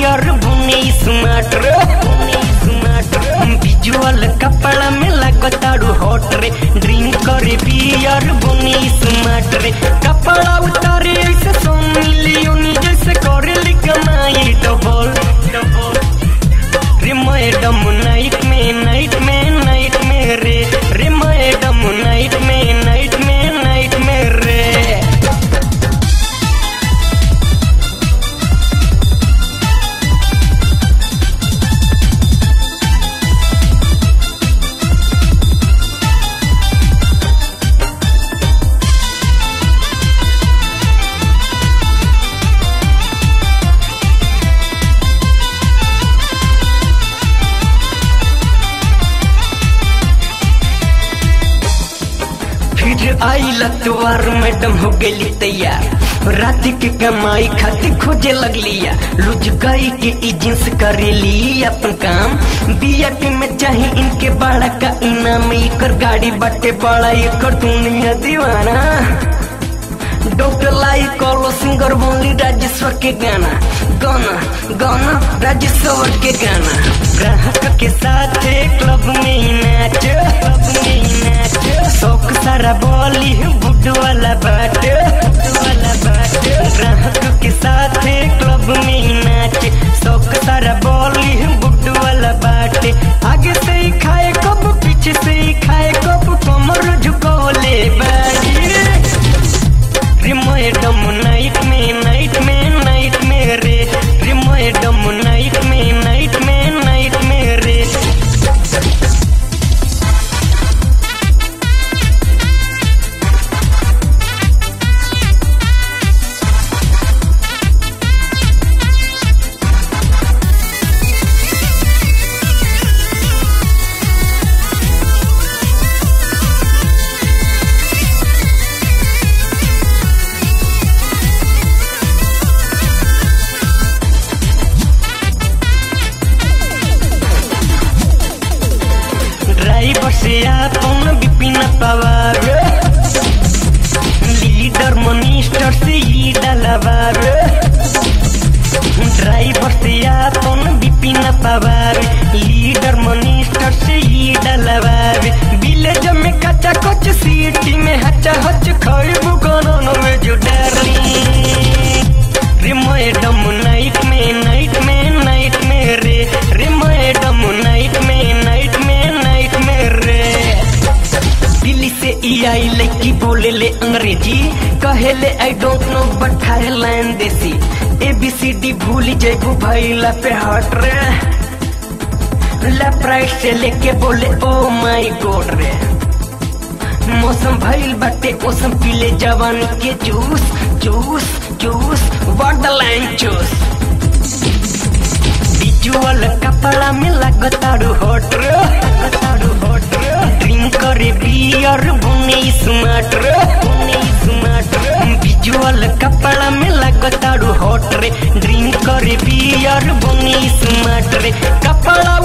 Beer बुने smart रे visual कपड़ा में लगता हॉट रे ड्रिंक करे बियर बुने स्मार्ट रे कपड़ा आई लतवार मैडम हो गई तैयार। रात के कमाई खातिर खोजे लगलिया लुझ गई के ई जींस करेली अपन काम। बीएपी में चाहे इनके बड़ा का इनाम एकर गाड़ी बाटे बड़ा एकर दुनिया दीवाना। डॉक्टर लाई कॉलो सिंगर बोली राजेश्वर के गाना। गाना गाना राजेश्वर के गाना। ग्राहक के साथ क्लब में नाच। ड्राइवर कौन बिपिन पवार। लीडर मनिस्टर से डलवार ड्राइवर से या कौन बिपिन पवार। लीडर मनिस्टर से ई डलवार विलेज में कच्चा कच सीटी में हच्चा हच आई लड़की बोले ले अंग्रेज़ी। कहे ले आई डोंट नो बट लैन देसी। ए बी सी डी भूल जेबू भैला पे हट रे। लेफ़्ट राइट से लेके बोले ओ माय गॉड रे। मौसम भइल बटे मौसम पीले जवान के juice juice juice wonderland juice visual कपड़ा में लागताड़ू हॉट रे। करे बियर बुने स्मार्ट रे बुने स्मार्ट रे विजुअल कपड़ा में लागताड़ू हॉट रे ड्रिंक करे बियर बुने स्मार्ट रे कपड़ा